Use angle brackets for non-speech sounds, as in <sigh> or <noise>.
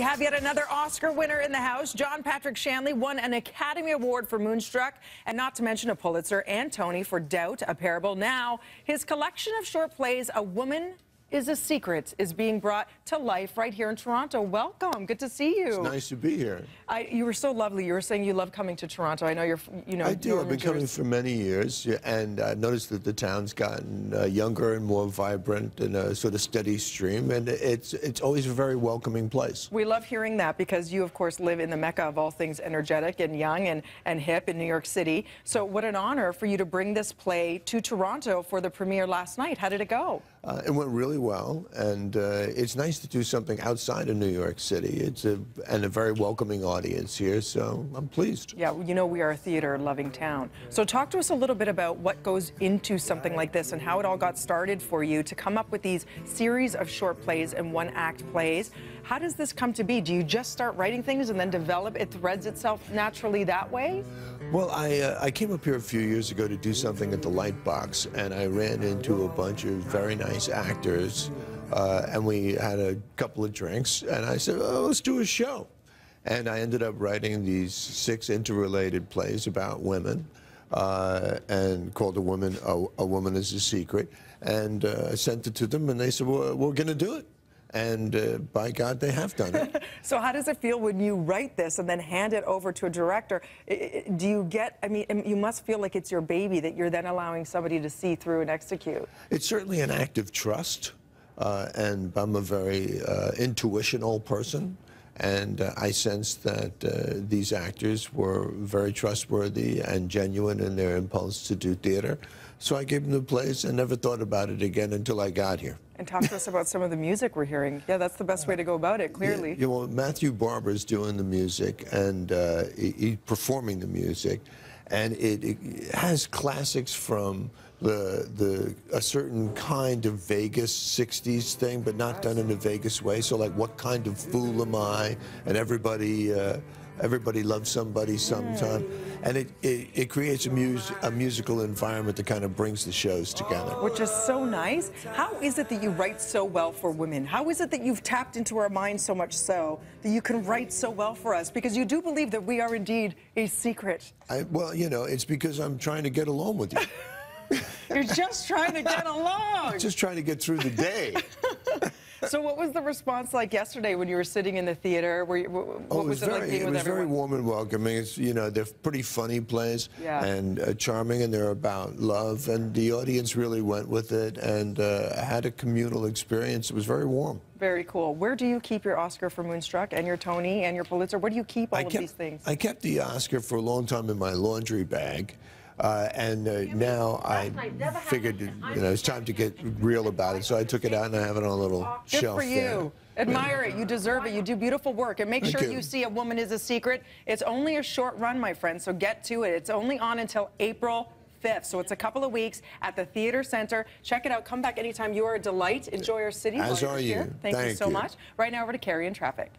We have yet another Oscar winner in the house. John Patrick Shanley won an Academy Award for Moonstruck, and not to mention a Pulitzer and Tony for Doubt, a parable. Now, his collection of short plays, A Woman is a Secret is being brought to life right here in Toronto. Welcome. Good to see you. It's nice to be here. I, you were so lovely. You were saying you love coming to Toronto. I know you're, you know. I do. I've been coming for many years, and I've noticed that the town's gotten uh, younger and more vibrant and a sort of steady stream, and it's it's always a very welcoming place. We love hearing that because you, of course, live in the mecca of all things energetic and young and, and hip in New York City. So what an honor for you to bring this play to Toronto for the premiere last night. How did it go? Uh, it went really well, and uh, it's nice to do something outside of New York City. It's a and a very welcoming audience here, so I'm pleased. Yeah, you know we are a theater-loving town. So talk to us a little bit about what goes into something like this and how it all got started for you to come up with these series of short plays and one-act plays. How does this come to be? Do you just start writing things and then develop it threads itself naturally that way? Well, I, uh, I came up here a few years ago to do something at the Lightbox, and I ran into a bunch of very nice actors, uh, and we had a couple of drinks, and I said, oh, let's do a show. And I ended up writing these six interrelated plays about women, uh, and called A Woman, a, a, Woman is a Secret, and uh, sent it to them, and they said, well, we're going to do it and uh, by God, they have done it. <laughs> so how does it feel when you write this and then hand it over to a director? Do you get, I mean, you must feel like it's your baby that you're then allowing somebody to see through and execute. It's certainly an act of trust, uh, and I'm a very uh, intuitional person. And uh, I sensed that uh, these actors were very trustworthy and genuine in their impulse to do theater. So I gave them the place and never thought about it again until I got here. And talk to us about some of the music we're hearing. Yeah, that's the best way to go about it, clearly. Yeah, yeah well, Matthew Barber is doing the music and uh, he's he performing the music. And it, it has classics from the the a certain kind of Vegas '60s thing, but not done in a Vegas way. So like, what kind of fool am I? And everybody. Uh, everybody loves somebody sometime. And it, it, it creates a, mus a musical environment that kind of brings the shows together. Which is so nice. How is it that you write so well for women? How is it that you've tapped into our minds so much so that you can write so well for us? Because you do believe that we are indeed a secret. I, well, you know, it's because I'm trying to get along with you. <laughs> You're just trying to get <laughs> along. Just trying to get through the day. <laughs> so what was the response like yesterday when you were sitting in the theater? Were you, what oh, it was, was it very, like being it with was everyone? very warm and welcoming. It's, you know, they're pretty funny plays yeah. and uh, charming, and they're about love, and the audience really went with it and uh, had a communal experience. It was very warm. Very cool. Where do you keep your Oscar for Moonstruck and your Tony and your Pulitzer? Where do you keep all I of kept, these things? I kept the Oscar for a long time in my laundry bag. Uh, and uh, now I figured, you know, it's time to get real about it. So I took it out and I have it on a little Good shelf for you. there. Admire it. You deserve it. You do beautiful work. And make Thank sure you. you see A Woman is a Secret. It's only a short run, my friend, so get to it. It's only on until April 5th, so it's a couple of weeks at the Theater Center. Check it out. Come back anytime. You are a delight. Enjoy our city. As are you. Thank Thank you so you. much. Right now, over to Carrie in traffic.